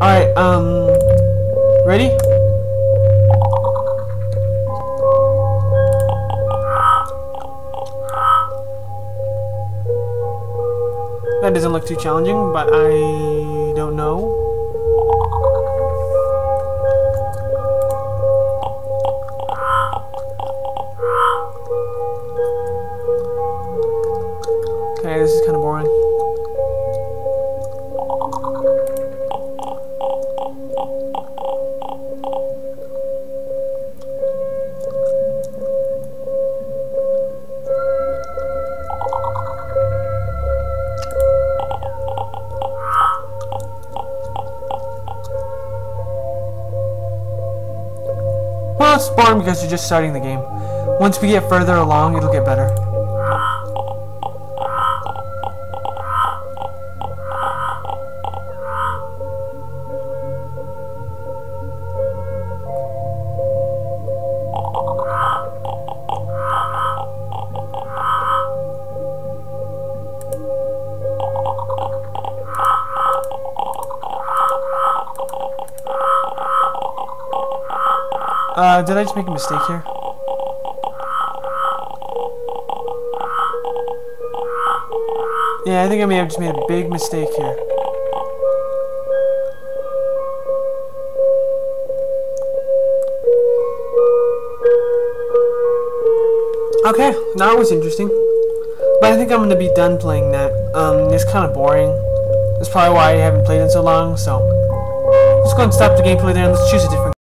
Alright, um... Ready? That doesn't look too challenging, but I don't know. Okay, this is kind of boring. Boring because you're just starting the game. Once we get further along, it'll get better. Uh, did I just make a mistake here? Yeah, I think I may have just made a big mistake here. Okay, that was interesting. But I think I'm going to be done playing that. Um, it's kind of boring. That's probably why I haven't played it so long, so... Let's go and stop the gameplay there and let's choose a different